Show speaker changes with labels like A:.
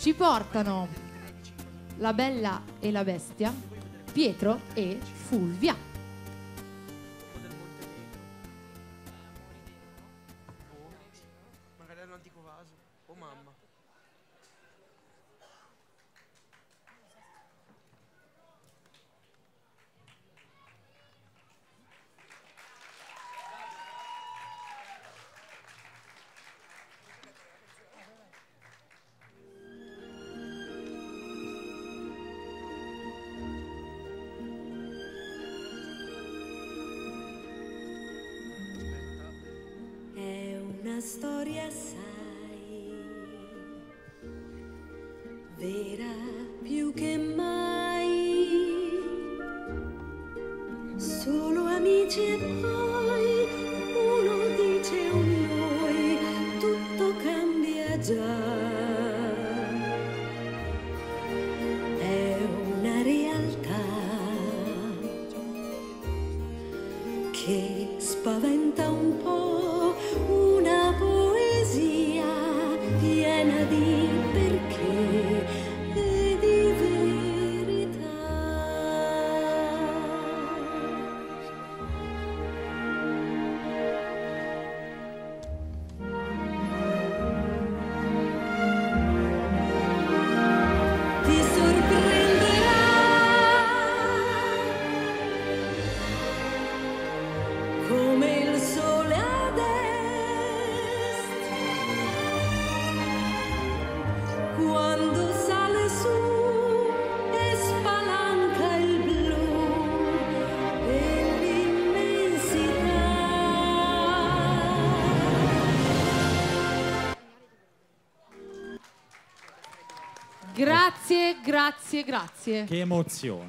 A: ci portano la bella e la bestia, Pietro e Fulvia.
B: Magari è un antico vaso. Oh mamma.
C: Storia sai vera più che mai. Solo amici e poi uno dice un noi, tutto cambia già. È una realtà che spaventa un po' nadie.
A: Grazie, grazie, grazie.
D: Che emozione.